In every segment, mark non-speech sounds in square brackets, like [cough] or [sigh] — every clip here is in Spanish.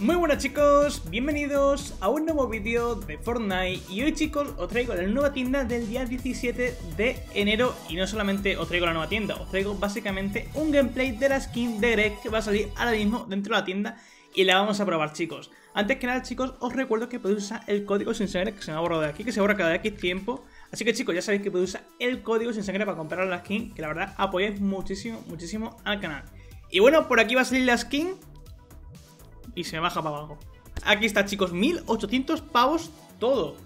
Muy buenas chicos, bienvenidos a un nuevo vídeo de Fortnite y hoy chicos os traigo la nueva tienda del día 17 de enero y no solamente os traigo la nueva tienda, os traigo básicamente un gameplay de la skin de Greg que va a salir ahora mismo dentro de la tienda y la vamos a probar chicos. Antes que nada chicos os recuerdo que podéis usar el código sin sangre que se me ha borrado de aquí, que se borra cada X tiempo. Así que chicos ya sabéis que podéis usar el código sin sangre para comprar la skin que la verdad apoyáis muchísimo, muchísimo al canal. Y bueno, por aquí va a salir la skin y se baja para abajo. Aquí está, chicos, 1800 pavos todo.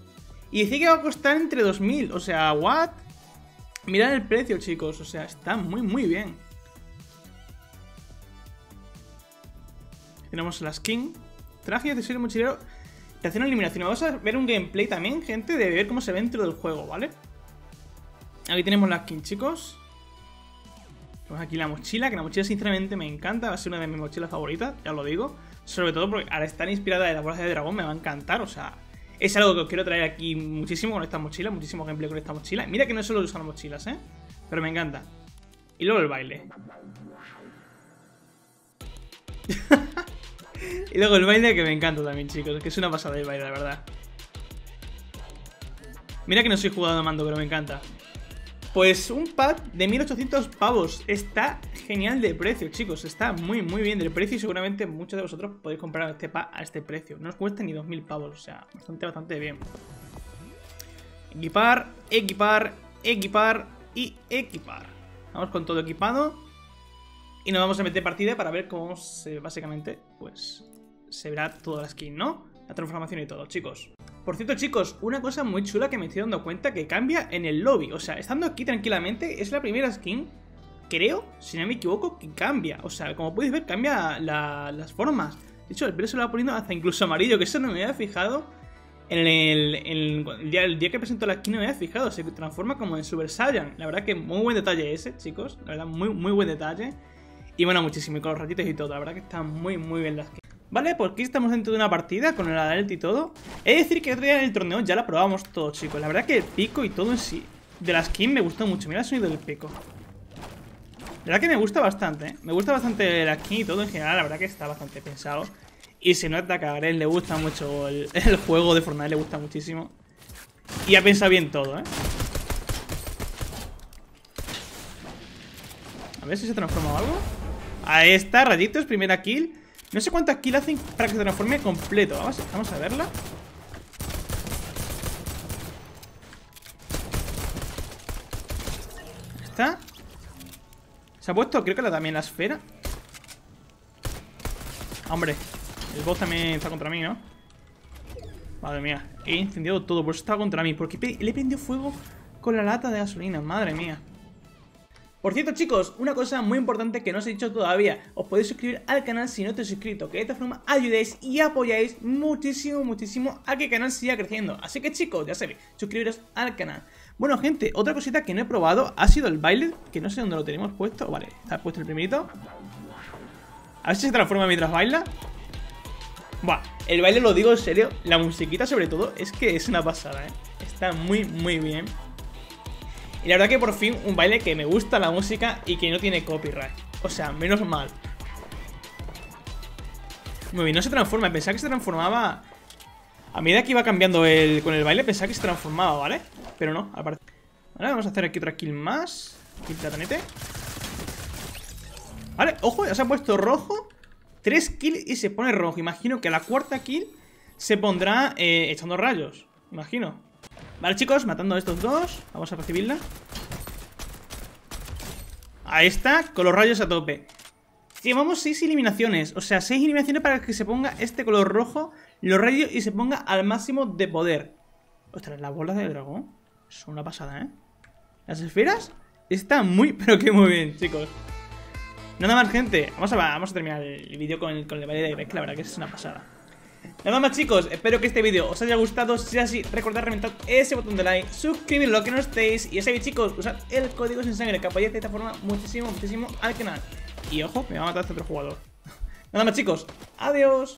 Y dice que va a costar entre 2000. O sea, ¿what? Mirad el precio, chicos. O sea, está muy, muy bien. Tenemos la skin. Traje de ser mochilero. Una eliminación. Vamos a ver un gameplay también, gente, de ver cómo se ve dentro del juego, ¿vale? Aquí tenemos la skin, chicos. Tenemos aquí la mochila, que la mochila sinceramente me encanta. Va a ser una de mis mochilas favoritas, ya lo digo. Sobre todo porque al estar inspirada de la bola de dragón me va a encantar, o sea... Es algo que os quiero traer aquí muchísimo con esta mochila, muchísimo gameplay con esta mochila. Mira que no solo usan mochilas, ¿eh? Pero me encanta. Y luego el baile. [laughs] y luego el baile que me encanta también, chicos. Que es una pasada el baile, la verdad. Mira que no soy jugador de mando, pero me encanta. Pues un pack de 1800 pavos. Está genial de precio, chicos. Está muy, muy bien de precio y seguramente muchos de vosotros podéis comprar este pack a este precio. No os cuesta ni 2000 pavos, o sea, bastante, bastante bien. Equipar, equipar, equipar y equipar. Vamos con todo equipado. Y nos vamos a meter partida para ver cómo se, básicamente, pues, se verá toda la skin, ¿no? La transformación y todo, chicos. Por cierto, chicos, una cosa muy chula que me estoy dando cuenta que cambia en el lobby. O sea, estando aquí tranquilamente, es la primera skin, creo, si no me equivoco, que cambia. O sea, como podéis ver, cambia las formas. De hecho, el pelo se lo va poniendo hasta incluso amarillo, que eso no me había fijado. En el, día, el, día, que presentó la skin no me había fijado, se transforma como en Super Saiyan. La verdad que muy buen detalle ese, chicos. La verdad, muy, muy buen detalle. Y bueno, muchísimo, y con los ratitos y todo. La verdad que está muy, muy bien la skin. Vale, pues aquí estamos dentro de una partida con el Adelt y todo. He de decir que otro día en el torneo ya la probamos todo, chicos. La verdad que el pico y todo en sí de la skin me gustó mucho. Mira el sonido del pico. La verdad que me gusta bastante, ¿eh? Me gusta bastante la skin y todo en general. La verdad que está bastante pensado. Y se nota que a Garel le gusta mucho el, [laughs] el, juego de Fortnite, le gusta muchísimo. Y ha pensado bien todo, ¿eh? A ver si se transforma algo. Ahí está, rayitos, primera kill. No sé cuántas kills hacen para que se transforme completo. Vamos, vamos a verla. ¿Está? Se ha puesto, creo que la, también la esfera. Hombre, el boss también está contra mí, ¿no? Madre mía, he incendiado todo, por eso está contra mí. Porque le he prendido fuego con la lata de gasolina, madre mía. Por cierto chicos, una cosa muy importante que no os he dicho todavía, os podéis suscribir al canal si no te has suscrito, que de esta forma ayudéis y apoyáis muchísimo, muchísimo a que el canal siga creciendo. Así que chicos, ya sabéis, suscribiros al canal. Bueno gente, otra cosita que no he probado ha sido el baile, que no sé dónde lo tenemos puesto. Vale, está puesto el primerito. A ver si se transforma mientras baila. Buah, el baile lo digo en serio, la musiquita sobre todo es que es una pasada, ¿eh? Está muy, muy bien. Y la verdad que por fin un baile que me gusta la música y que no tiene copyright. O sea, menos mal. Muy bien, no se transforma. Pensaba que se transformaba... A medida que iba cambiando el, con el baile, pensaba que se transformaba, ¿vale? Pero no, al parecer. Vale, vamos a hacer aquí otra kill más. Kill platanete. Vale, ojo, ya se ha puesto rojo. Tres kills y se pone rojo. Imagino que la cuarta kill se pondrá eh, echando rayos. Imagino. Vale, chicos, matando a estos dos Vamos a recibirla Ahí está, con los rayos a tope Llevamos 6 eliminaciones O sea, 6 eliminaciones para que se ponga este color rojo Los rayos y se ponga al máximo de poder Ostras, las bolas de dragón Son una pasada, ¿eh? Las esferas Están muy, [laughs] pero que muy bien, chicos. Nada más, gente. Vamos a, vamos a terminar el vídeo con el, con el baile de Greg La verdad que es una pasada. Nada más chicos, espero que este vídeo os haya gustado. Si es así, recordad reventar ese botón de like Suscribir lo que no estéis. Y ya chicos, usad el código sin sangre Que apoyáis de esta forma muchísimo, muchísimo al canal. Y ojo, me va a matar este otro jugador. [laughs] Nada más chicos, adiós